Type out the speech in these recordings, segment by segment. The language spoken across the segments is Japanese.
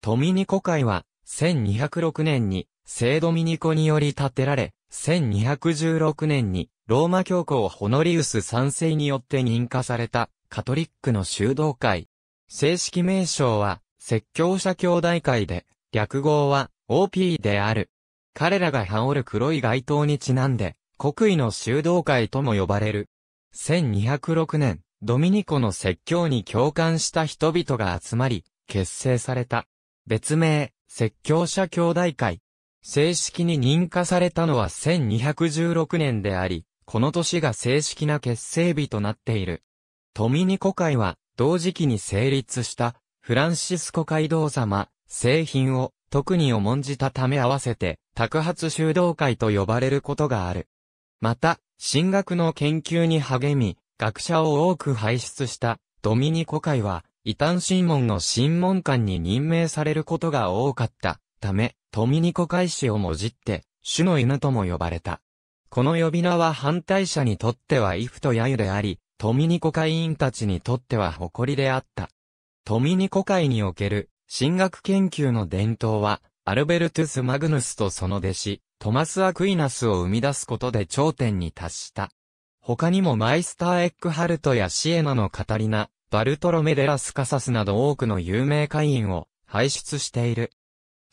ドミニコ会は、1206年に、聖ドミニコにより建てられ、1216年に、ローマ教皇ホノリウス3世によって認可された、カトリックの修道会。正式名称は、説教者兄弟会で、略号は、OP である。彼らが羽織る黒い街灯にちなんで、国威の修道会とも呼ばれる。1206年、ドミニコの説教に共感した人々が集まり、結成された。別名、説教者兄弟会。正式に認可されたのは1216年であり、この年が正式な結成日となっている。ドミニコ会は、同時期に成立した、フランシスコ街道様、製品を、特に重んじたため合わせて、宅発修道会と呼ばれることがある。また、神学の研究に励み、学者を多く輩出したドミニコ会は、異端審問の審問官に任命されることが多かったため、ドミニコ会氏をもじって、主の犬とも呼ばれた。この呼び名は反対者にとってはイフと揶揄であり、ドミニコ会員たちにとっては誇りであった。ドミニコ会における神学研究の伝統は、アルベルトゥス・マグヌスとその弟子、トマス・アクイナスを生み出すことで頂点に達した。他にもマイスター・エックハルトやシエナのカタリナ、バルトロメ・デラスカサスなど多くの有名会員を輩出している。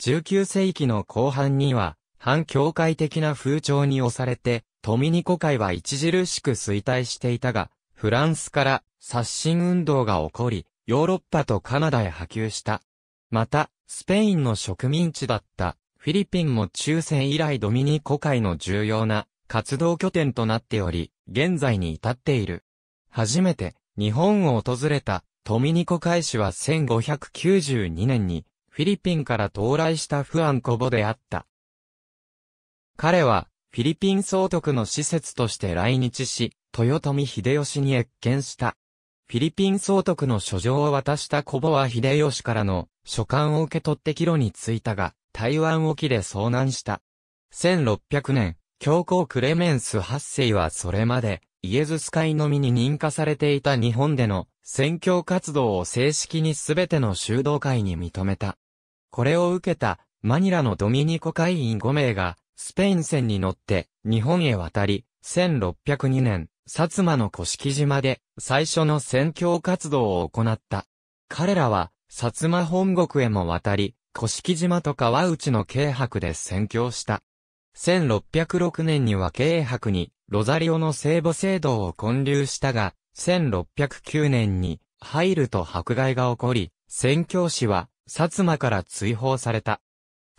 19世紀の後半には、反教会的な風潮に押されて、トミニコ会は著しく衰退していたが、フランスから刷新運動が起こり、ヨーロッパとカナダへ波及した。また、スペインの植民地だったフィリピンも中世以来ドミニコ会の重要な活動拠点となっており、現在に至っている。初めて日本を訪れたトミニコ会氏は1592年にフィリピンから到来したフアンコボであった。彼はフィリピン総督の施設として来日し、豊臣秀吉に謁見した。フィリピン総督の書状を渡したコボは秀吉からの書簡を受け取って帰路に着いたが、台湾沖で遭難した。1600年、教皇クレメンス8世はそれまで、イエズス会のみに認可されていた日本での宣教活動を正式にすべての修道会に認めた。これを受けたマニラのドミニコ会員5名がスペイン船に乗って日本へ渡り、1602年、薩摩の古式島で最初の宣教活動を行った。彼らは薩摩本国へも渡り、古式島と川内の京博で宣教した。1606年には京博にロザリオの聖母制度を建立したが、1609年に入ると迫害が起こり、宣教師は薩摩から追放された。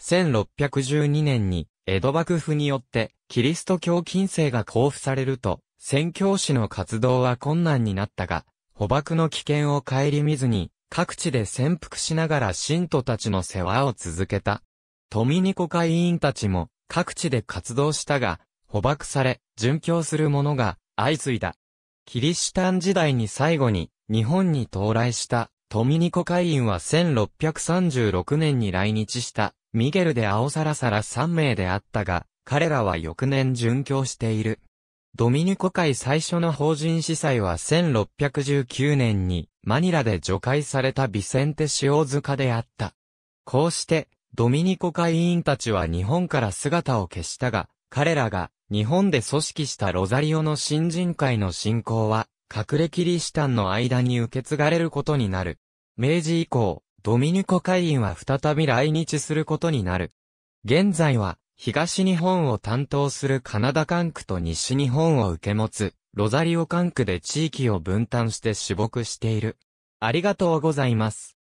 1612年に江戸幕府によってキリスト教禁制が交付されると、宣教師の活動は困難になったが、捕獲の危険を顧みずに、各地で潜伏しながら信徒たちの世話を続けた。トミニコ会員たちも各地で活動したが、捕獲され、殉教する者が相次いだ。キリシタン時代に最後に日本に到来したトミニコ会員は1636年に来日したミゲルで青サラサラ3名であったが、彼らは翌年殉教している。ドミニコ会最初の法人司祭は1619年にマニラで除会されたビセンテ塩塚であった。こうして、ドミニコ会員たちは日本から姿を消したが、彼らが日本で組織したロザリオの新人会の信仰は、隠れキリシタンの間に受け継がれることになる。明治以降、ドミニコ会員は再び来日することになる。現在は、東日本を担当するカナダ管区と西日本を受け持つ、ロザリオ管区で地域を分担して種木している。ありがとうございます。